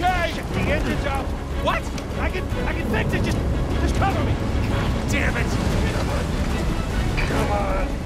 Okay! The engine's out. What? I can, I can fix it. Just, just cover me. God damn it! Come on.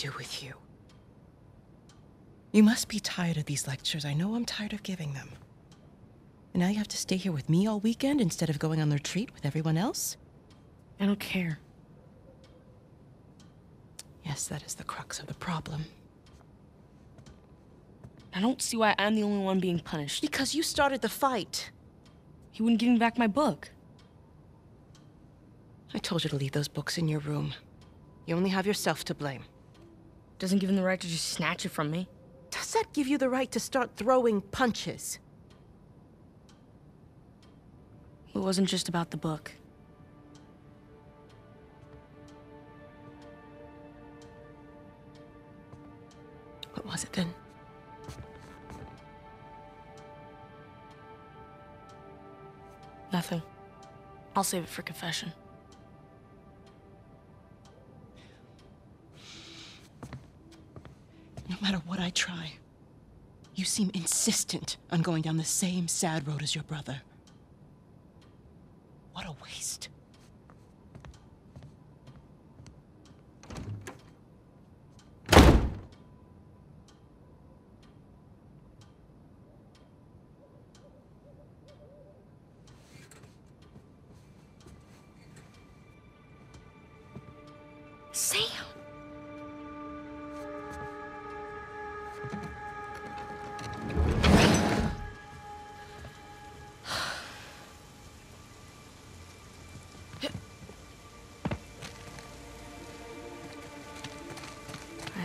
Do with you? You must be tired of these lectures. I know I'm tired of giving them. And now you have to stay here with me all weekend instead of going on the retreat with everyone else? I don't care. Yes, that is the crux of the problem. I don't see why I'm the only one being punished. Because you started the fight. He wouldn't give me back my book. I told you to leave those books in your room. You only have yourself to blame. Doesn't give him the right to just snatch it from me. Doesn't that give you the right to start throwing punches? It wasn't just about the book. What was it then? Nothing. I'll save it for confession. I try, you seem insistent on going down the same sad road as your brother. What a waste.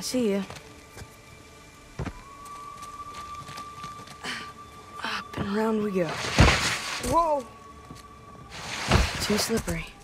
See you. Up and around we go. Whoa! Too slippery.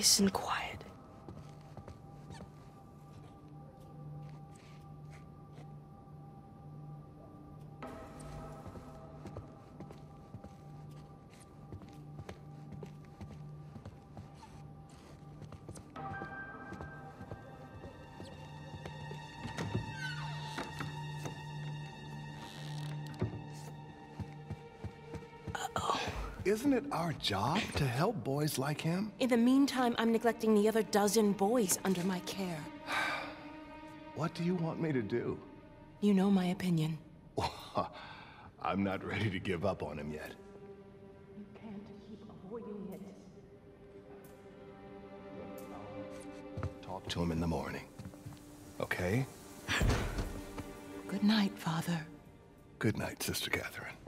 Nice and quiet. Isn't it our job to help boys like him? In the meantime, I'm neglecting the other dozen boys under my care. What do you want me to do? You know my opinion. I'm not ready to give up on him yet. You can't keep avoiding it. Talk to him in the morning. Okay? Good night, Father. Good night, Sister Catherine.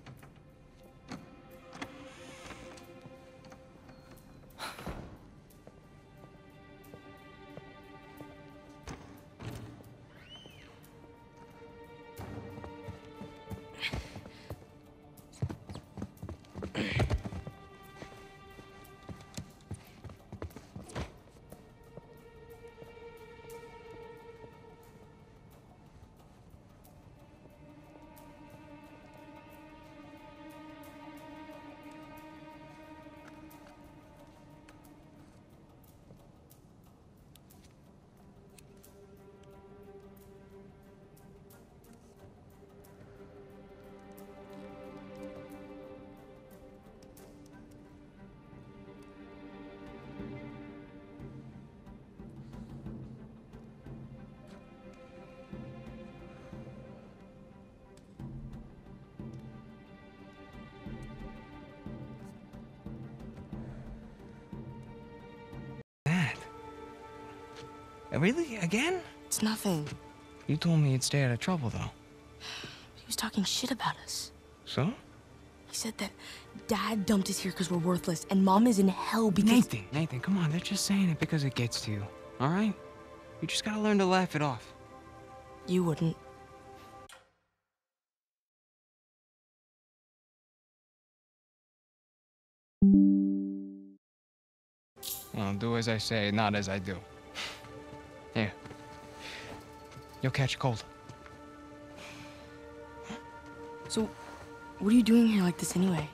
Really? Again? It's nothing. You told me you'd stay out of trouble, though. He was talking shit about us. So? He said that dad dumped us here because we're worthless, and mom is in hell because. Nathan, Nathan, come on. They're just saying it because it gets to you. All right? You just gotta learn to laugh it off. You wouldn't. Well, do as I say, not as I do. Here. You'll catch a cold. So, what are you doing here like this anyway?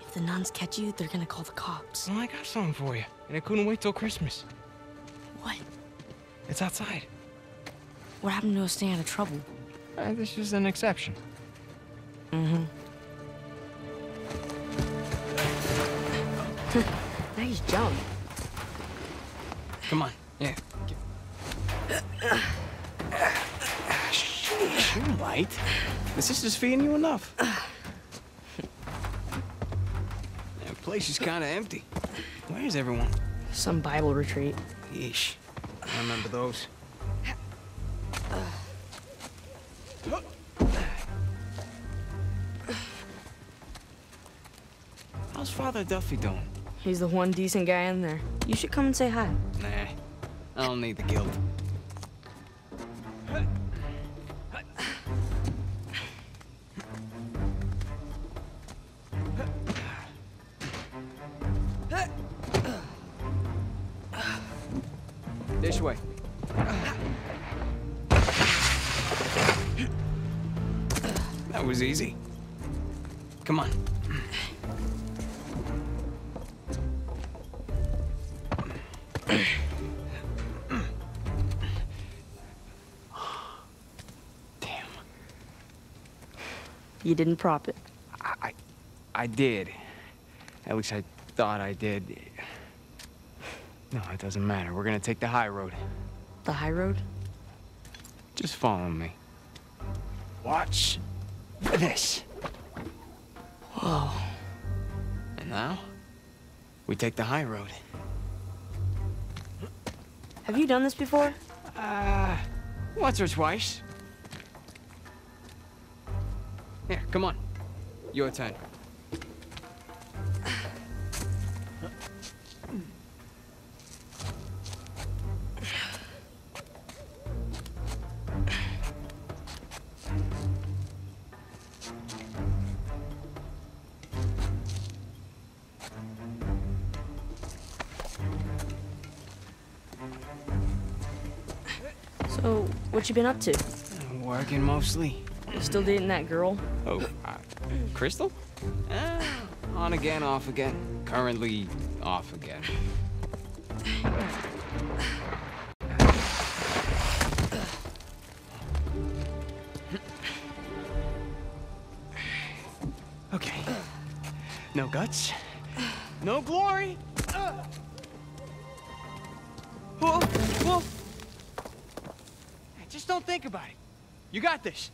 If the nuns catch you, they're gonna call the cops. Well, I got something for you, and I couldn't wait till Christmas. What? It's outside. What happened to us staying out of trouble? Uh, this is an exception. Mm-hmm. now Please jump. Come on. Sheesh, you might. The sister's feeding you enough. The place is kind of empty. Where's everyone? Some Bible retreat. Yeesh. I remember those. How's Father Duffy doing? He's the one decent guy in there. You should come and say hi. Nah, I don't need the guilt. This way. That was easy. Come on. Damn. You didn't prop it. I, I, I did. At least I thought I did. No, it doesn't matter. We're gonna take the high road. The high road? Just follow me. Watch this. Whoa. And now, we take the high road. Have you done this before? Uh, once or twice. Here, come on. Your turn. So, what you been up to? Working mostly. Still dating that girl? Oh, uh, Crystal? Uh, on again, off again. Currently off again. Okay. No guts. No glory. Got this.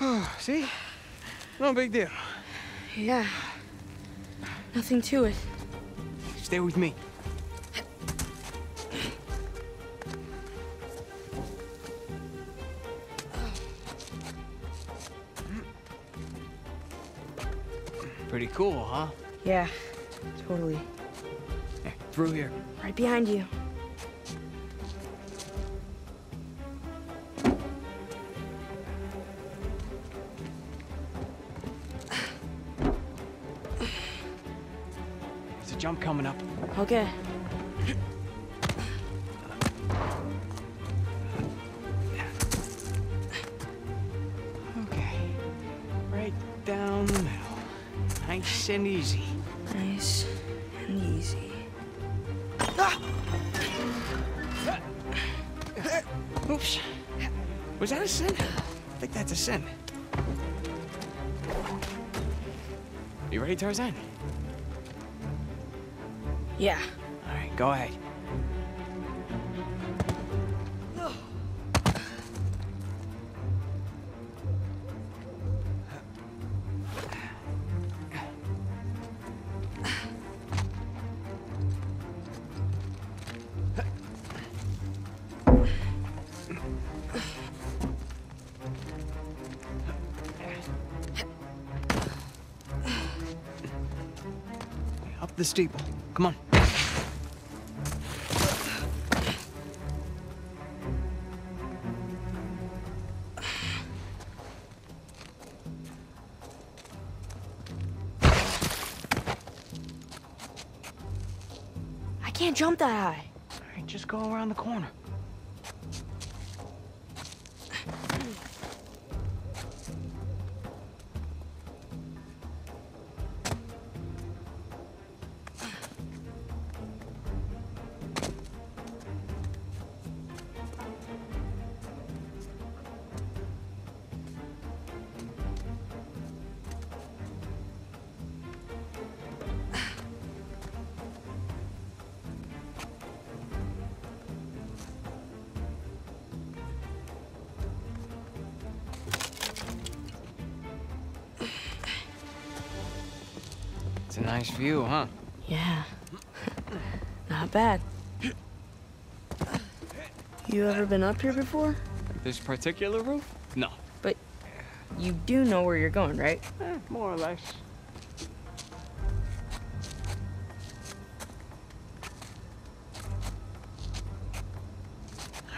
See? No big deal. Yeah. Nothing to it. Stay with me. Pretty cool, huh? Yeah, totally. Hey, through here. Right behind you. There's a jump coming up. Okay. Okay. Nice and easy. Nice and easy. Ah! Oops. Was that a sin? I think that's a sin. You ready, Tarzan? Yeah. All right, go ahead. Up steeple. Come on. I can't jump that high. All right, just go around the corner. A nice view, huh? Yeah. Not bad. You ever been up here before? This particular roof? No. But you do know where you're going, right? Eh, more or less.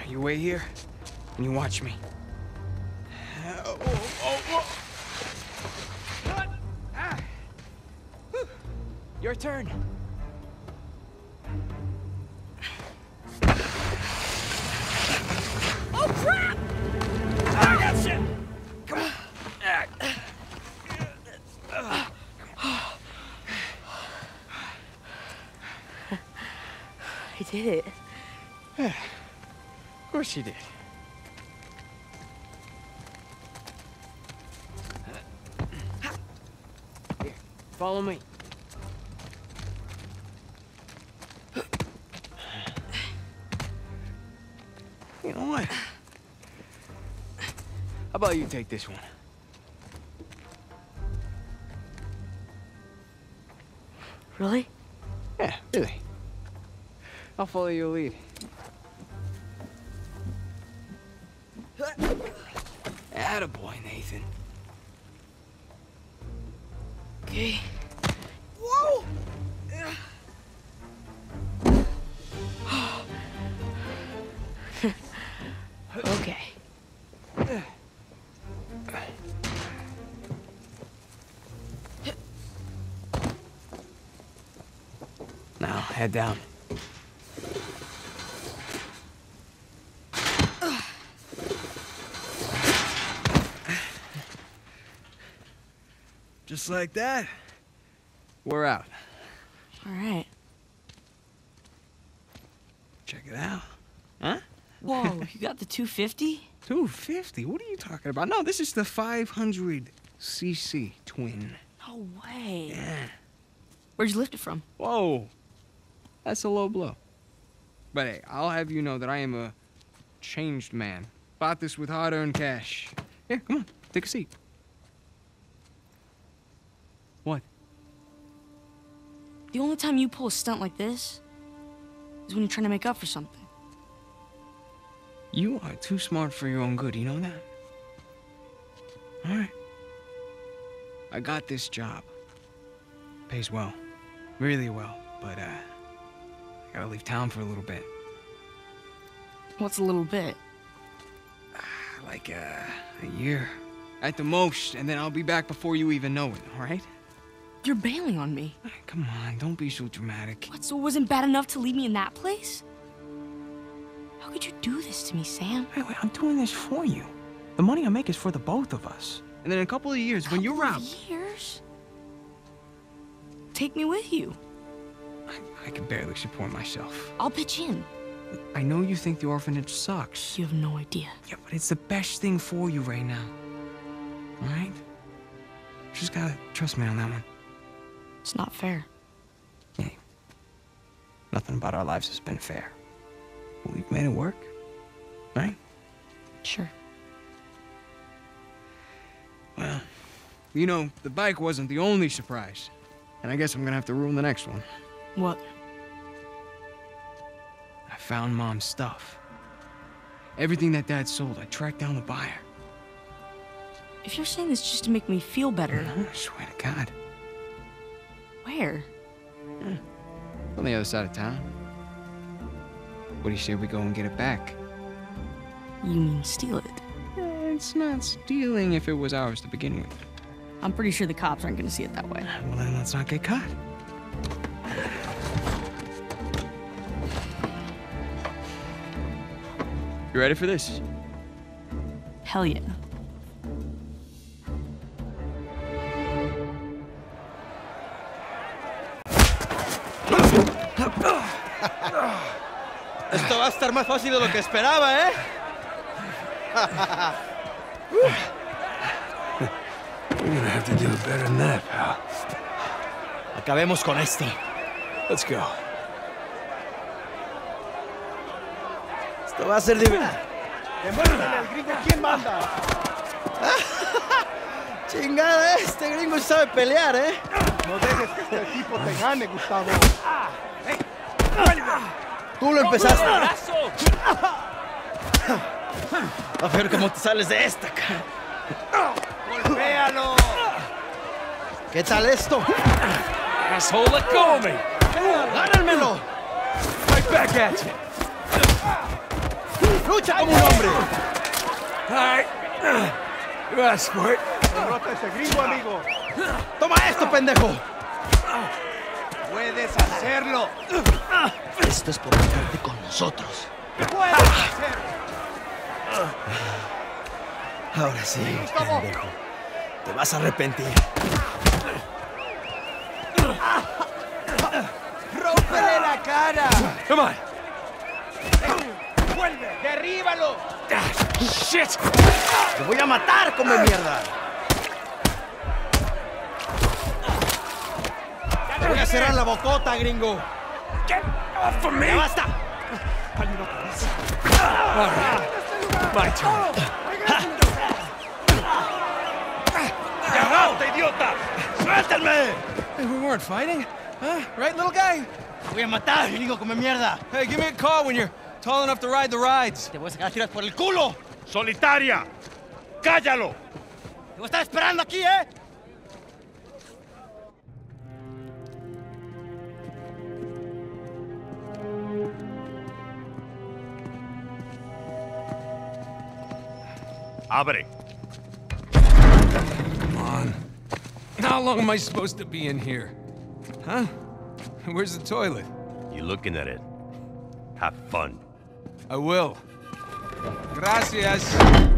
You wait here, and you watch me. Turn. Oh crap! I got shit! Come on. I did it. Yeah, Of course you did. Here, follow me. How about you take this one? Really? Yeah, really. I'll follow your lead. Attaboy, Nathan. Head down. Just like that, we're out. All right. Check it out. Huh? Whoa, you got the 250? 250? What are you talking about? No, this is the 500cc twin. No way. Yeah. Where'd you lift it from? Whoa. That's a low blow. But hey, I'll have you know that I am a changed man. Bought this with hard earned cash. Here, come on, take a seat. What? The only time you pull a stunt like this is when you're trying to make up for something. You are too smart for your own good, you know that? Alright. I got this job. Pays well. Really well. But, uh, gotta leave town for a little bit. What's a little bit? Like, uh, a year. At the most, and then I'll be back before you even know it, alright? You're bailing on me. Come on, don't be so dramatic. What, so it wasn't bad enough to leave me in that place? How could you do this to me, Sam? Wait, wait, I'm doing this for you. The money I make is for the both of us. And then in a couple of years, when you're Couple out, years? Take me with you. I, I can barely support myself. I'll pitch in. I know you think the orphanage sucks. You have no idea. Yeah, but it's the best thing for you right now. All right? Just gotta trust me on that one. It's not fair. Yeah. nothing about our lives has been fair. But we've made it work, right? Sure. Well, you know, the bike wasn't the only surprise. And I guess I'm gonna have to ruin the next one. What? I found Mom's stuff. Everything that Dad sold, I tracked down the buyer. If you're saying this just to make me feel better, No, I swear to God. where? Hmm. On the other side of town. What do you say we go and get it back? You mean steal it? It's not stealing if it was ours to begin with. I'm pretty sure the cops aren't gonna see it that way. Well, then let's not get caught. You ready for this? Hell yeah. Esto va a estar más fácil de lo que esperaba, ¿eh? You're gonna have to do it better than that, pal. Acabemos con esto. Let's go. Esto va a ser divertido. Chingada, este gringo sabe pelear, ¿eh? No dejes que este tipo te gane, Gustavo. Tú lo empezaste. A ver cómo te sales de esta, cara. ¡Golpéalo! ¿Qué tal esto? Asshole, let go of me! ¡Gánenmelo! Right back at you! ¡Lucha como un hombre! Asked for it. Derrota ese gringo, amigo. ¡Toma esto, pendejo! Puedes hacerlo. Esto es por meterte con nosotros. Puedes hacerlo. Ahora sí, pendejo. Te vas a arrepentir. ¡Rómpele la cara! Come on. ¡Vuelve! ¡Derríbalo! shit! ¡Te voy a matar, come mierda! Te voy a cerrar la bocota, gringo. Get off of me! ¡Ya basta! All right. My turn. ¡Ya basta, idiota! ¡Suéltenme! Hey, we weren't fighting. Huh? Right, little guy? Te voy a matar, gringo, come mierda. Hey, give me a call when you're tall enough to ride the rides. Te voy a sacar a tirar por el culo. ¡Solitaria! ¡Cállalo! Te voy a estar esperando aquí, ¿eh? Abre. Come on. How long am I supposed to be in here? Huh? Where's the toilet? You looking at it? Have fun. I will. Gracias.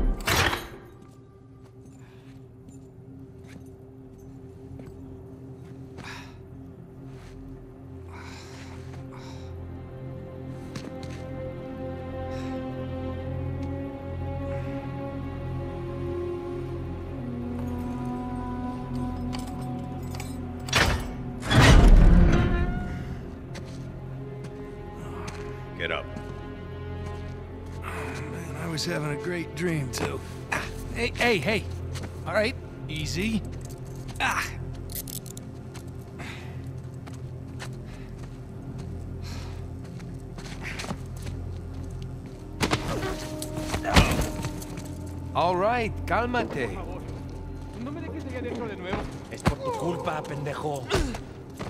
Dream, too. Ah, hey, hey, hey. All right, easy. Ah. All right, cálmate. Es por tu culpa, pendejo.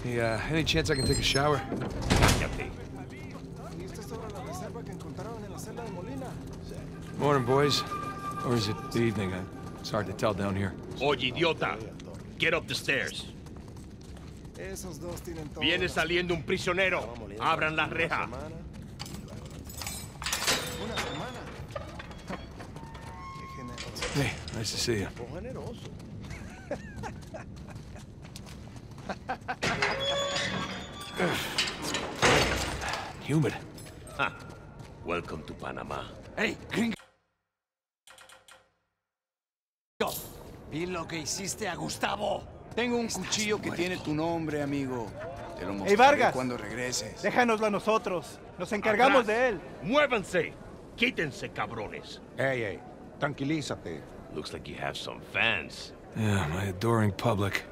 Hey, uh, any chance I can take a shower? Morning, boys. Or is it the evening? It's hard to tell down here. Oye, idiota. Get up the stairs. Viene saliendo un prisionero. Abran la reja. Hey, nice to see you. Humid. Welcome to Panama. ¡Ey, gringo! Vi lo que hiciste a Gustavo. Tengo un cuchillo que tiene tu nombre, amigo. Te lo mostraré Ey, Vargas. cuando regreses. Déjanoslo a nosotros. Nos encargamos Atrás. de él. Muévanse. Quítense, cabrones. Ey, ey, tranquilízate. Looks like you have some fans. Yeah, my adoring public.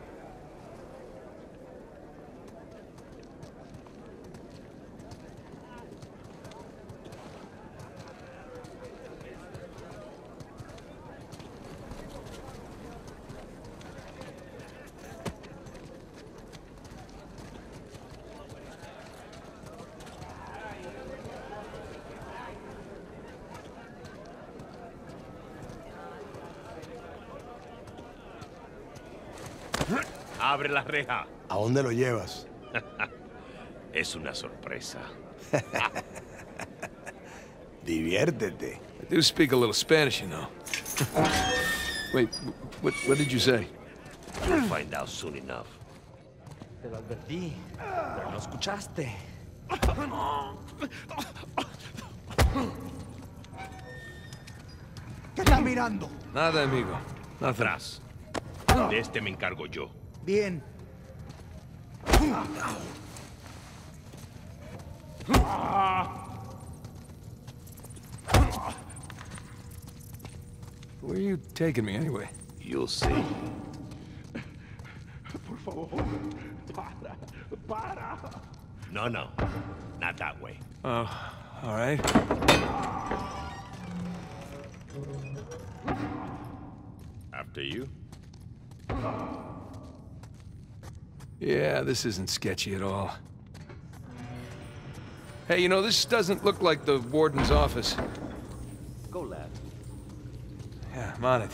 Abre la reja. ¿A dónde lo llevas? Es una sorpresa. Diviértete. I do speak a little Spanish, you know. Wait, what, what did you say? You'll find out soon enough. Te lo advertí, pero no escuchaste. ¿Qué estás mirando? Nada, amigo. Atrás. De este me encargo yo. Bien. Where are you taking me, anyway? You'll see. Por favor. Para. Para. No, no. Not that way. Oh, all right. After you. Yeah, this isn't sketchy at all. Hey, you know, this doesn't look like the warden's office. Go, lad. Yeah, I'm on it.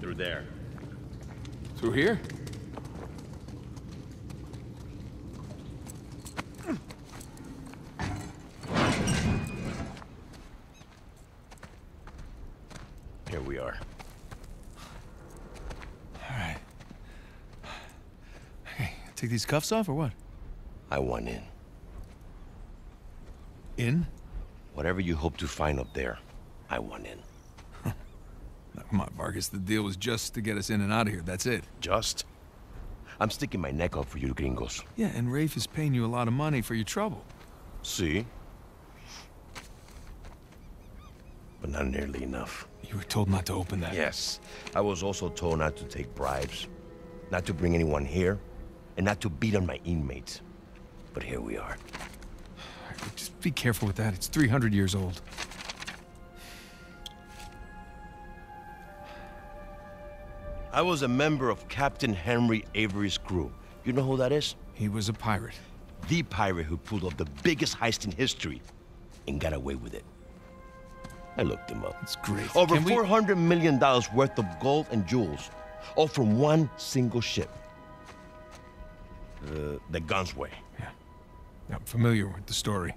Through there. Through here? Here we are. All right. Hey, take these cuffs off or what? I want in. In? Whatever you hope to find up there, I want in. Come on, Vargas. The deal was just to get us in and out of here. That's it. Just? I'm sticking my neck out for you gringos. Yeah, and Rafe is paying you a lot of money for your trouble. See? But not nearly enough. You were told not to open that. Yes. I was also told not to take bribes, not to bring anyone here, and not to beat on my inmates. But here we are. Just be careful with that. It's 300 years old. I was a member of Captain Henry Avery's crew. You know who that is? He was a pirate. The pirate who pulled off the biggest heist in history and got away with it. I looked him up. It's great. Over Can we- $400 million worth of gold and jewels, all from one single ship. The, the Gunsway. Yeah. I'm familiar with the story.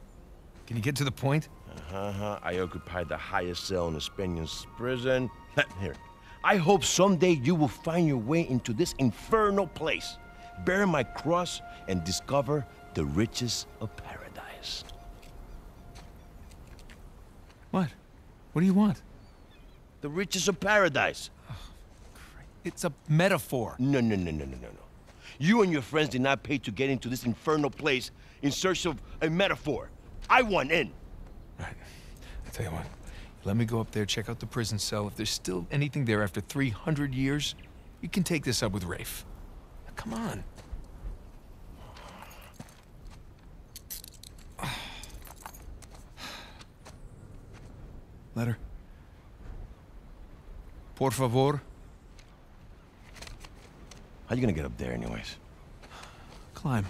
Can you get to the point? Uh-huh. I occupied the highest cell in the Spaniards' prison. Here. I hope someday you will find your way into this infernal place, bear my cross, and discover the riches of paradise. What? What do you want? The riches of paradise. Oh, It's a metaphor. No, no, no, no, no, no, no. You and your friends did not pay to get into this infernal place in search of a metaphor. I want in. I'll tell you what, let me go up there, check out the prison cell. If there's still anything there after 300 years, you can take this up with Rafe. Now, come on. Letter. Por favor. How you gonna get up there, anyways? Climb.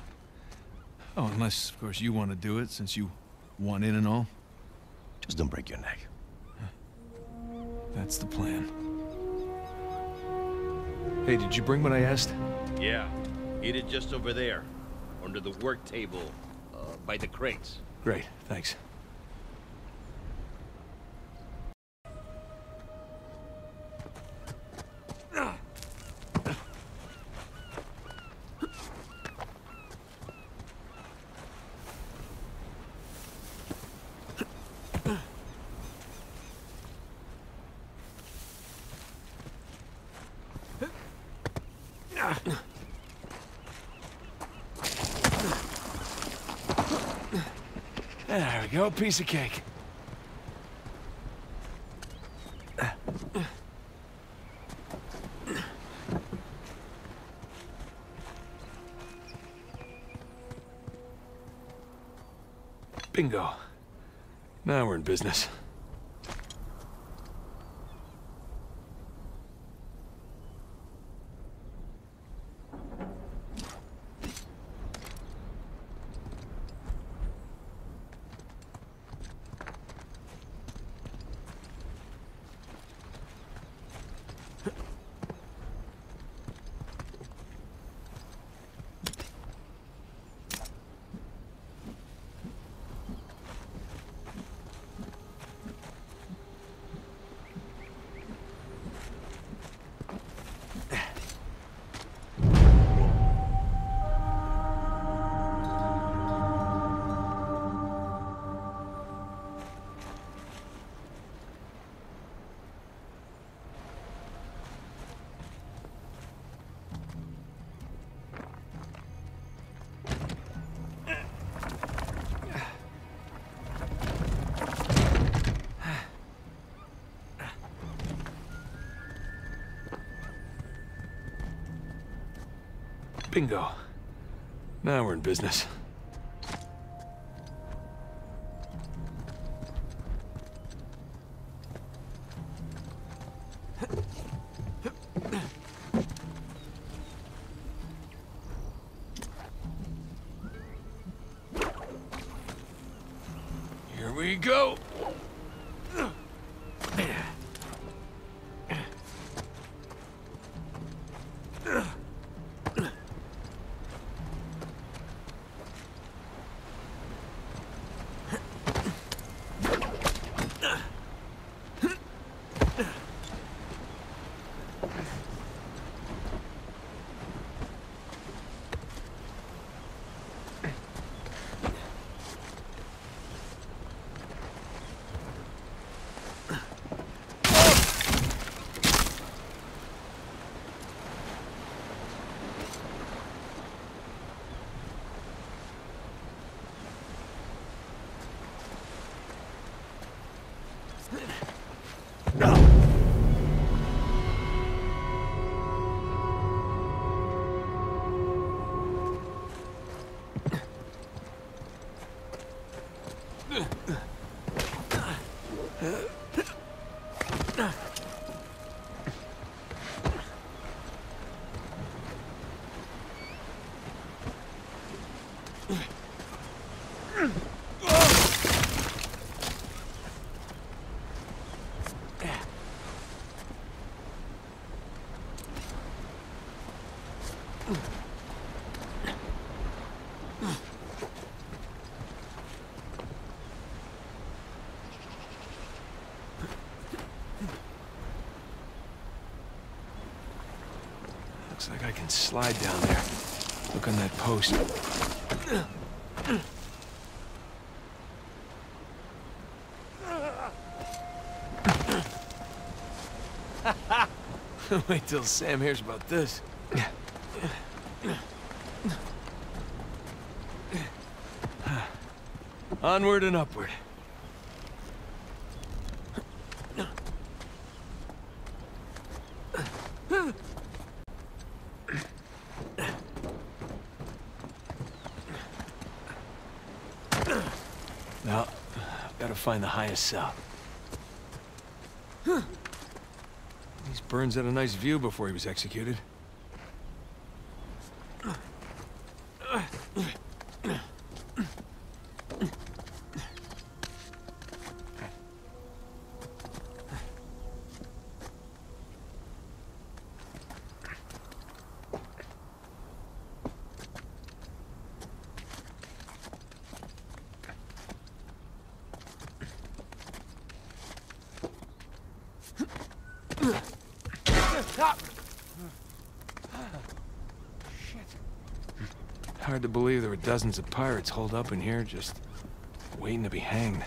Oh, unless, of course, you want to do it, since you want in and all. Just don't break your neck. That's the plan. Hey, did you bring what I asked? Yeah. Eat it just over there, under the work table, uh, by the crates. Great, thanks. There we go, piece of cake. Bingo. Now we're in business. Bingo. Now we're in business. Like I can slide down there. Look on that post. Wait till Sam hears about this. Onward and upward. Now, gotta find the highest cell. Huh. These Burns had a nice view before he was executed. Hard to believe there were dozens of pirates holed up in here, just waiting to be hanged.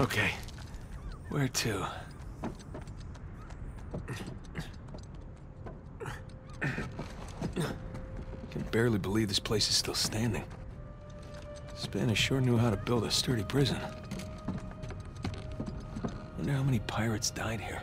Okay, where to? Can barely believe this place is still standing. Spanish sure knew how to build a sturdy prison. Wonder how many pirates died here.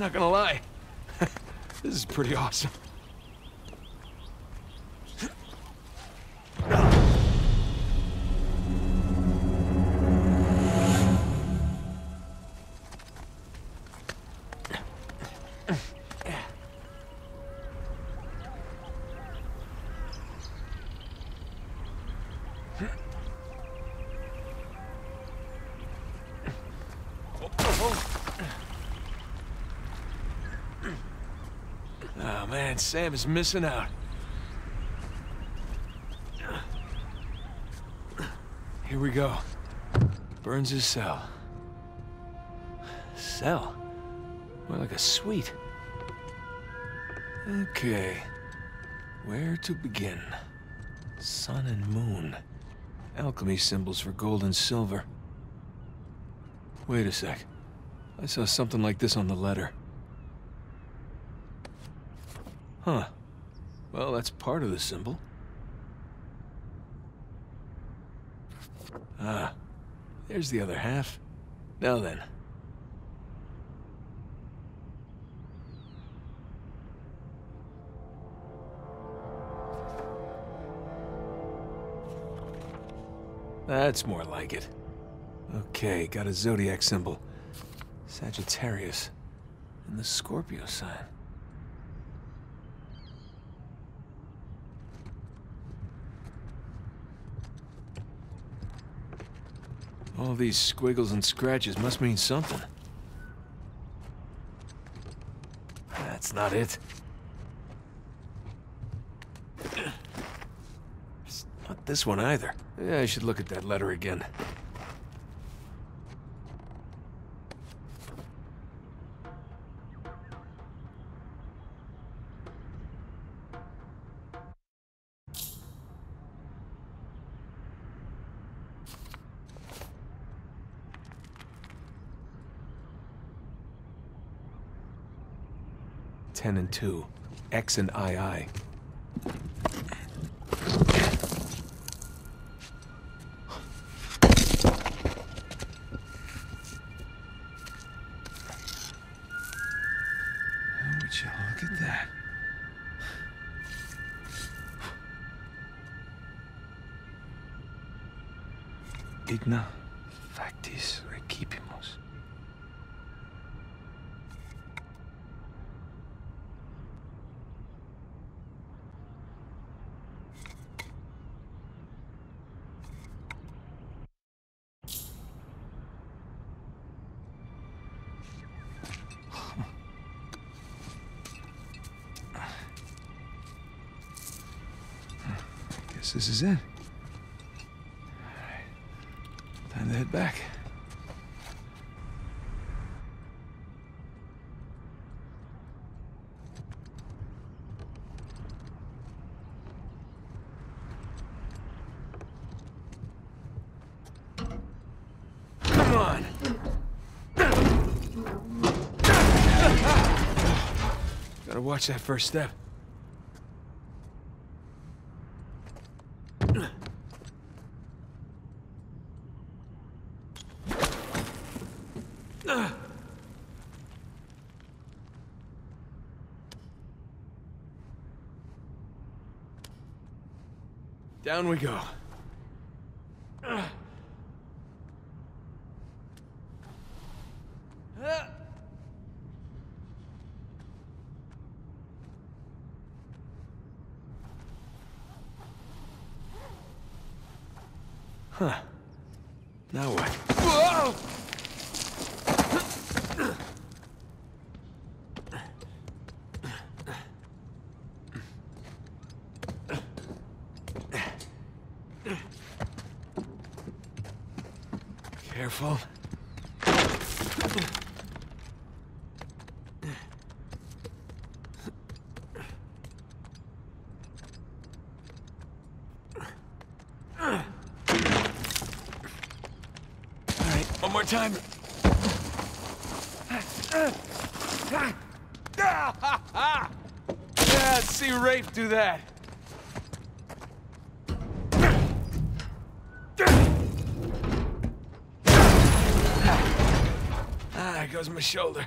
Not gonna lie. this is pretty awesome. Sam is missing out. Here we go. Burns' his cell. Cell? More like a suite. Okay. Where to begin? Sun and moon. Alchemy symbols for gold and silver. Wait a sec. I saw something like this on the letter. Huh. Well, that's part of the symbol. Ah, there's the other half. Now then. That's more like it. Okay, got a zodiac symbol. Sagittarius. And the Scorpio sign. All these squiggles and scratches must mean something. That's not it. It's not this one either. Yeah, I should look at that letter again. Ten and two. X and II. This is it. Alright. Time to head back. Gotta watch that first step. Down we go. Huh. Now what? Whoa! Careful. One more time. Yeah, see Rafe do that. Goes my shoulder.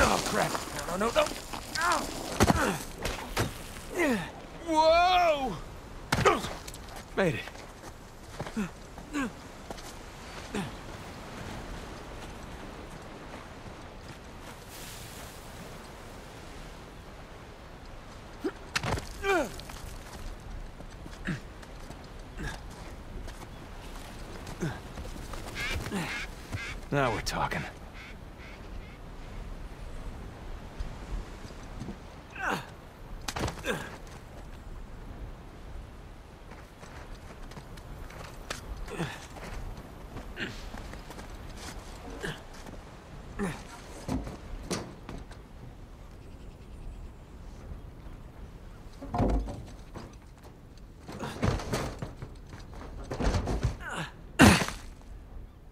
Oh, crap. No, no, no, no. Ow! Whoa! Made it. Ugh. Now we're talking.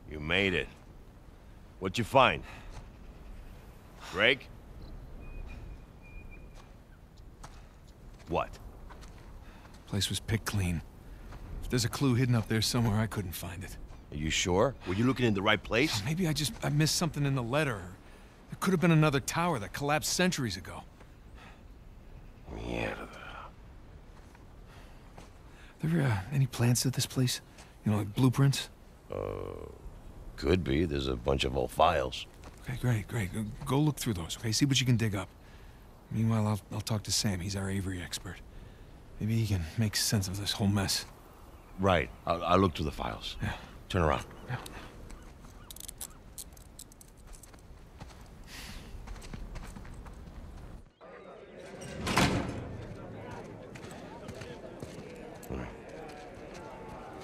You made it. What'd you find? Greg? What? Place was picked clean. If there's a clue hidden up there somewhere, I couldn't find it. Are you sure? Were you looking in the right place? Maybe I just I missed something in the letter. There could have been another tower that collapsed centuries ago. Mierda. There uh, any plans to this place? You know, like blueprints? Uh, could be. There's a bunch of old files. Okay, great, great. Go, look through those, okay? See what you can dig up. Meanwhile, I'll, I'll talk to Sam. He's our Avery expert. Maybe he can make sense of this whole mess. Right. I'll, I'll look through the files. Yeah. Turn around. Yeah.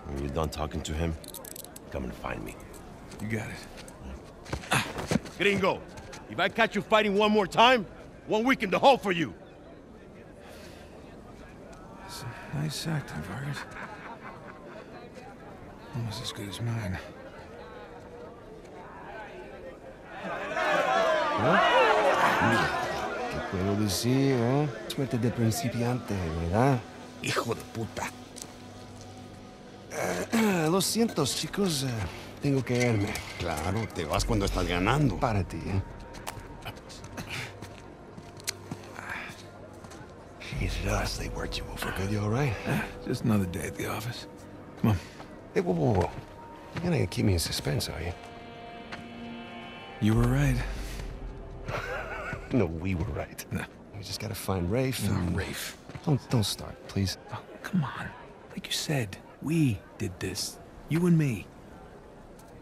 When you're done talking to him, come and find me. You got it. Gringo, if I catch you fighting one more time, one week in the hole for you. It's a nice acting, Vargas. Almost as good as mine. ¿Qué puedo decir, eh? Suerte de principiante, ¿verdad? Hijo de puta. Eh, lo siento, chicos. Tengo que irme. Claro, te vas cuando estás ganando. Para ti, ¿eh? Jesus, they worked you over good. You all right? Just another day at the office. Come on. Hey, whoa, whoa, whoa. You're gonna keep me in suspense, are you? You were right. No, we were right. No. We just gotta find Rafe. No, and- Rafe. Don't, don't start, please. Oh, come on. Like you said, we did this. You and me.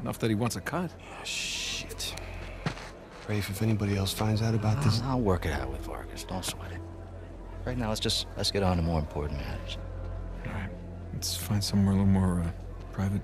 Enough that he wants a cut. Shit. Rafe, if anybody else finds out about this, I'll work it out with Vargas. Don't sweat it. Right now, let's just let's get on to more important matters. All right. Let's find somewhere a little more uh, private.